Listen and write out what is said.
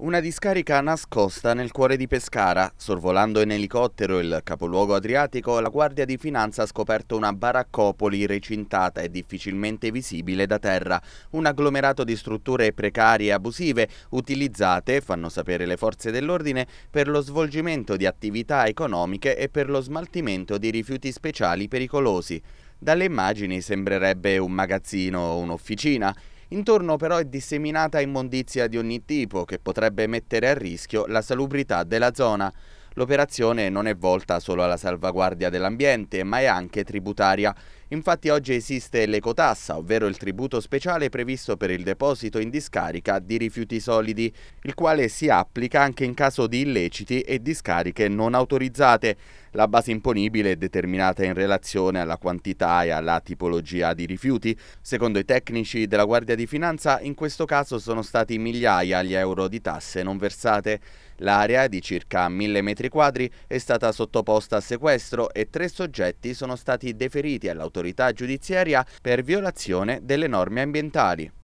Una discarica nascosta nel cuore di Pescara. Sorvolando in elicottero il capoluogo adriatico, la Guardia di Finanza ha scoperto una baraccopoli recintata e difficilmente visibile da terra. Un agglomerato di strutture precarie e abusive utilizzate, fanno sapere le forze dell'ordine, per lo svolgimento di attività economiche e per lo smaltimento di rifiuti speciali pericolosi. Dalle immagini sembrerebbe un magazzino o un'officina. Intorno però è disseminata immondizia di ogni tipo che potrebbe mettere a rischio la salubrità della zona. L'operazione non è volta solo alla salvaguardia dell'ambiente, ma è anche tributaria. Infatti oggi esiste l'ecotassa, ovvero il tributo speciale previsto per il deposito in discarica di rifiuti solidi, il quale si applica anche in caso di illeciti e discariche non autorizzate. La base imponibile è determinata in relazione alla quantità e alla tipologia di rifiuti. Secondo i tecnici della Guardia di Finanza, in questo caso sono stati migliaia gli euro di tasse non versate. L'area di circa 1000 metri quadri è stata sottoposta a sequestro e tre soggetti sono stati deferiti all'autorità giudiziaria per violazione delle norme ambientali.